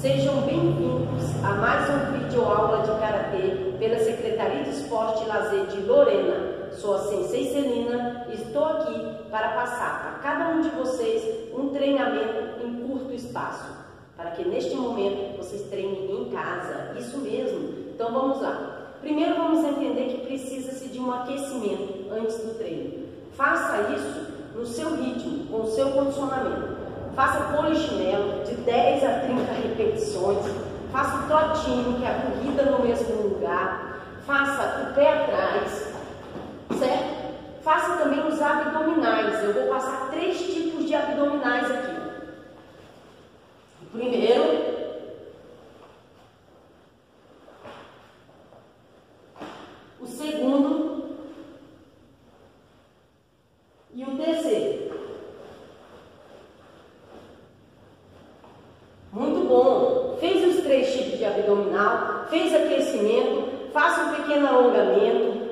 Sejam bem-vindos a mais um vídeo aula de Karatê pela Secretaria de Esporte e Lazer de Lorena. Sou a Sensei Celina e estou aqui para passar a cada um de vocês um treinamento em curto espaço, para que neste momento vocês treinem em casa, isso mesmo. Então vamos lá. Primeiro vamos entender que precisa-se de um aquecimento antes do treino. Faça isso no seu ritmo, com o seu condicionamento. Faça polichinelo de 10 a 30 repetições. Faça o trotinho, que é a corrida no mesmo lugar. Faça o pé atrás, certo? Faça também os abdominais. Eu vou passar três tipos de abdominais aqui. O primeiro o segundo e o terceiro. Muito bom. Fez os três tipos de abdominal, fez aquecimento, faça um pequeno alongamento.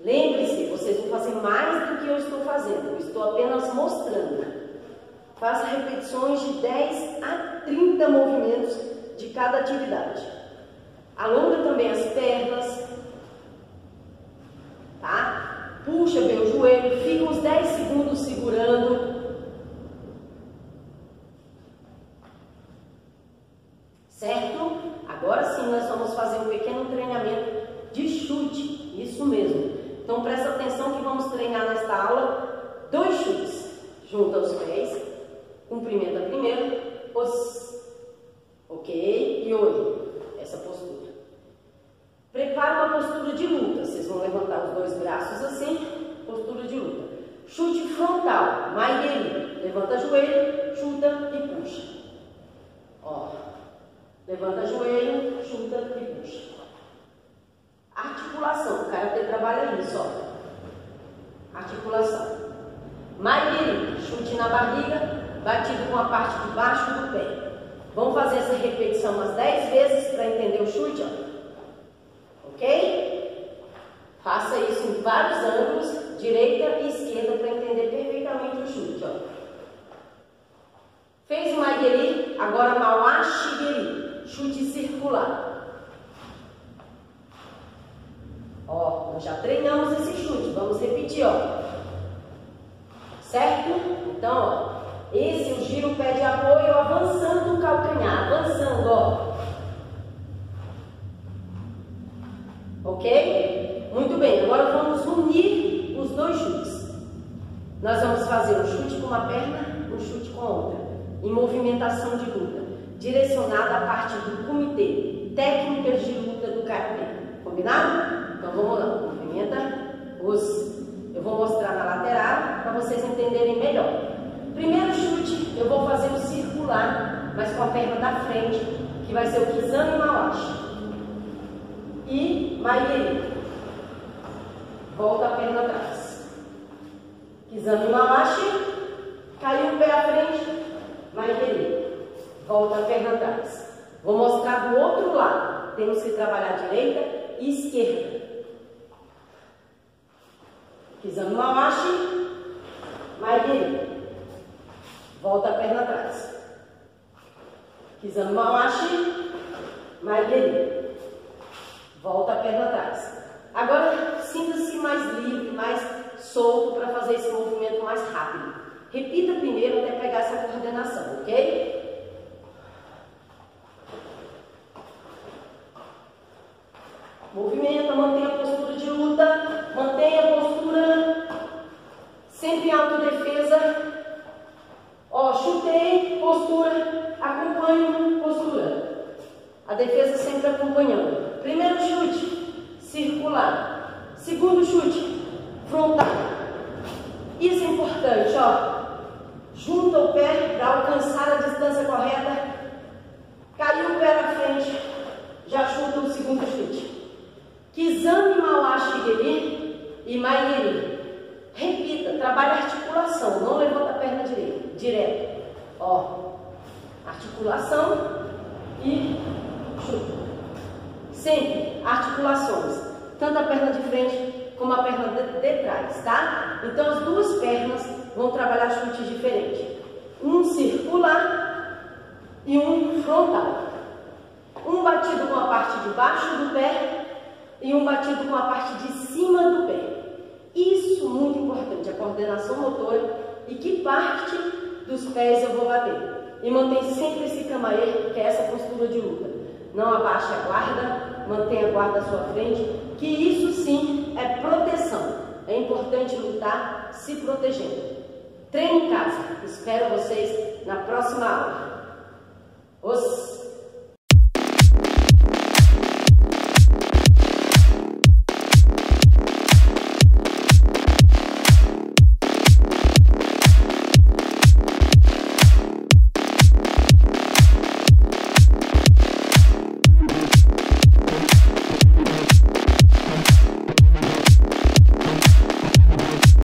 Lembre-se, vocês vão fazer mais do que eu estou fazendo. Eu estou apenas mostrando. Faça repetições de 10 a 30 movimentos de cada atividade. Alonga também as pernas, tá? Puxa bem o joelho, fica uns 10 segundos segurando. Certo? Agora sim nós vamos fazer treinamento de chute, isso mesmo. Então presta atenção que vamos treinar nesta aula dois chutes. Junta os pés, cumprimenta primeiro, os, ok? E olho, essa postura. Prepara uma postura de luta. Vocês vão levantar os dois braços assim, postura de luta. Chute frontal, maigueiri. Levanta joelho, chuta e puxa. Ó. Levanta joelho, chuta e puxa. Articulação. O karatê trabalha isso, ó. Articulação. Maigueiri. Chute na barriga, batido com a parte de baixo do pé. Vamos fazer essa repetição umas 10 vezes para entender o chute, ó ok? Faça isso em vários ângulos, direita e esquerda, para entender perfeitamente o chute. Ó. Fez o Maigeri, agora Mauá chute circular. Já treinamos esse chute, vamos repetir, ó. Certo? Então, ó, esse o giro pé de apoio avançando o calcanhar, avançando, ó. Ok? Muito bem, agora vamos unir os dois chutes. Nós vamos fazer um chute com uma perna, um chute com a outra, em movimentação de luta, direcionada à parte do comitê, técnicas de luta do karatê. Combinado? Então vamos lá, movimenta os. Eu vou mostrar na lateral para vocês entenderem melhor. Primeiro chute, eu vou fazer um circular, mas com a perna da frente, que vai ser o Kizami Mawashi e Maigeri. Volta a perna atrás. Kizami Mawashi, caiu o pé à frente, Maigeri. Volta a perna atrás. Vou mostrar do outro lado. Temos que trabalhar direita e esquerda. Kizami Mawashi, Maigeri. Volta a perna atrás. Kizami Mawashi, Maigeri. Volta a perna atrás. Agora, sinta-se mais livre, mais solto para fazer esse movimento mais rápido. Repita primeiro até pegar essa coordenação, ok? Movimenta, mantenha a postura de luta, mantenha a postura sempre em autodefesa. Ó, chutei, postura, acompanho, postura. A defesa sempre acompanhando. Primeiro chute, circular. Segundo chute, frontal. Isso é importante, ó. Junta o pé para alcançar a distância correta. Caiu o pé na frente, já chuta o segundo chute. Kizami Mawashi Geri e Maigeri. Repita, trabalhe a articulação, não levanta a perna direita, direto. Ó, articulação e chuta. Sempre articulações, tanto a perna de frente como a perna de, de trás, tá? Então as duas pernas vão trabalhar chutes diferentes. Um circular e um frontal. Um batido com a parte de baixo do pé e um batido com a parte de cima do pé. Isso muito importante, a coordenação motora e que parte dos pés eu vou bater. E mantém sempre esse camaê, que é essa postura de luta. Não abaixe a guarda, mantenha a guarda à sua frente, que isso sim é proteção. É importante lutar se protegendo. Treine em casa. Espero vocês na próxima aula. Os